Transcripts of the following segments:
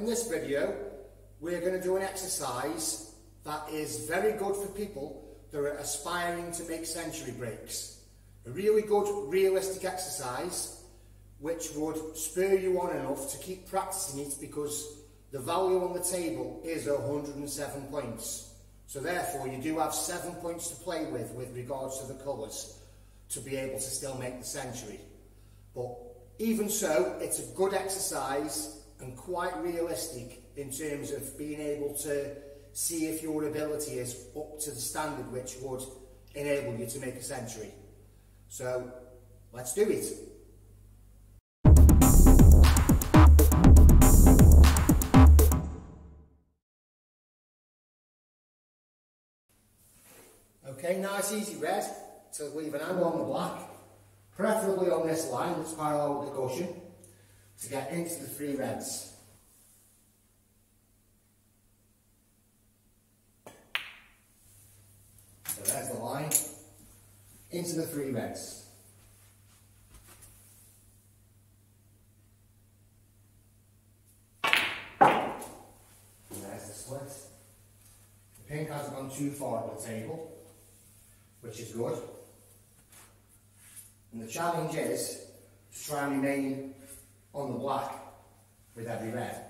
in this video, we're going to do an exercise that is very good for people that are aspiring to make century breaks. A really good, realistic exercise which would spur you on enough to keep practicing it because the value on the table is 107 points. So therefore you do have seven points to play with with regards to the colours to be able to still make the century. But even so, it's a good exercise and quite realistic in terms of being able to see if your ability is up to the standard which would enable you to make a century. So let's do it. Okay, nice easy red to leave an angle on the black, preferably on this line that's parallel with the cushion, to get into the three reds. So there's the line, into the three reds. The pink hasn't gone too far up the table which is good. And the challenge is to try and remain on the black with every red.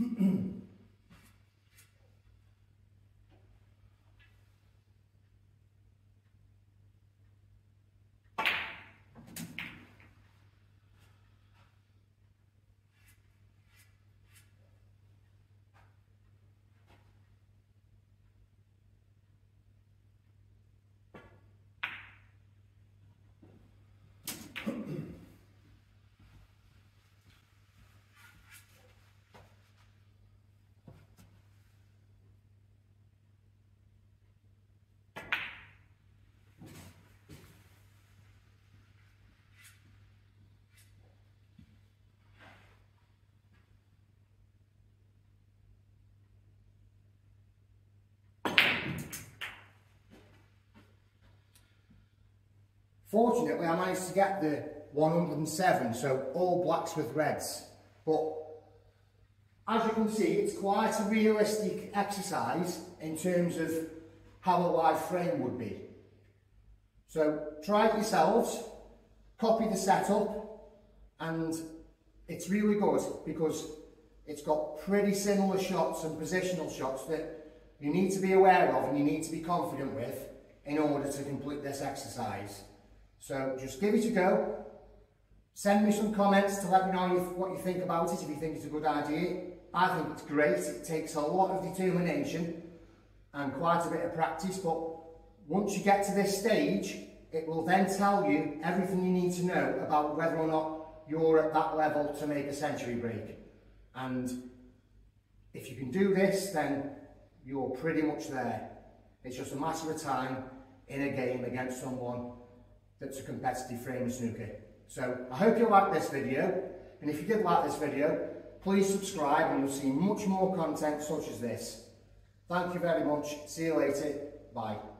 Mm-hmm. Fortunately, I managed to get the 107, so all blacks with reds. But as you can see, it's quite a realistic exercise in terms of how a live frame would be. So try it yourselves, copy the setup, and it's really good because it's got pretty similar shots and positional shots that you need to be aware of and you need to be confident with in order to complete this exercise. So just give it a go. Send me some comments to let me know what you think about it, if you think it's a good idea. I think it's great. It takes a lot of determination and quite a bit of practice, but once you get to this stage, it will then tell you everything you need to know about whether or not you're at that level to make a century break. And if you can do this, then you're pretty much there. It's just a matter of time in a game against someone that's a competitive frame of snooker. So I hope you liked this video, and if you did like this video, please subscribe and you'll see much more content such as this. Thank you very much. See you later. Bye.